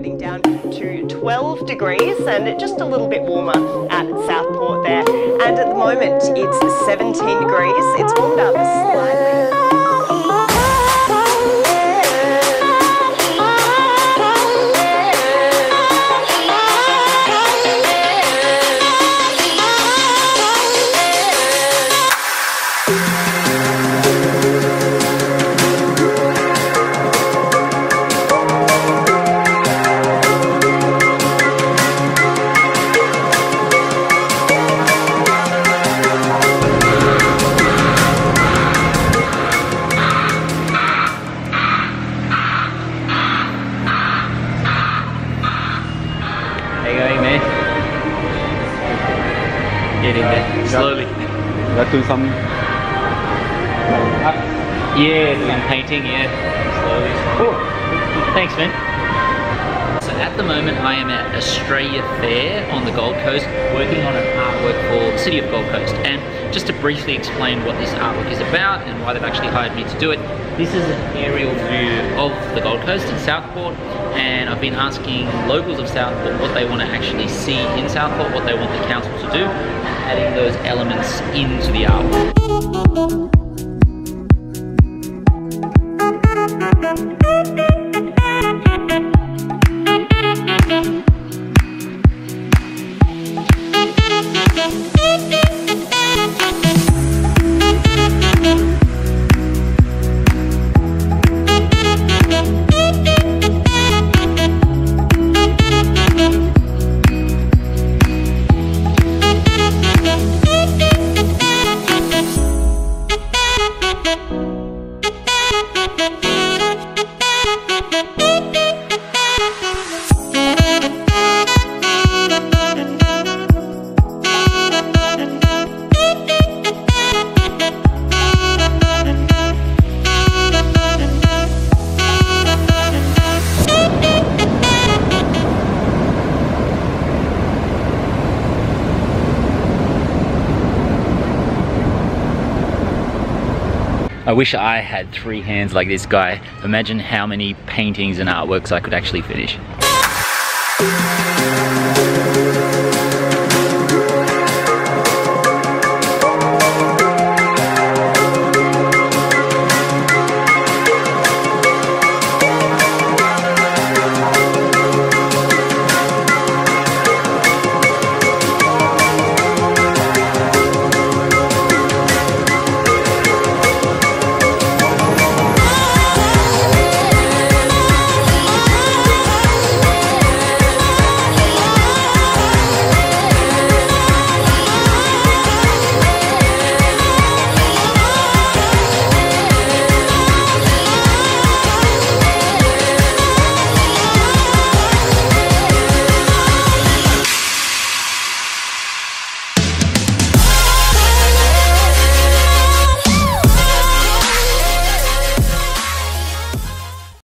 getting down to 12 degrees and just a little bit warmer at Southport there. And at the moment it's 17 degrees. It's warmed up slightly. Getting there slowly. Got doing some Yeah, doing painting. Yeah, slowly. Cool. Thanks, man. So at the moment, I am at Australia Fair on the Gold Coast, working on an artwork for City of Gold Coast. And just to briefly explain what this artwork is about and why they've actually hired me to do it, this is an aerial view of the Gold Coast in Southport, and I've been asking locals of Southport what they want to actually see in Southport, what they want the council to do, adding those elements into the artwork. I wish I had three hands like this guy. Imagine how many paintings and artworks I could actually finish.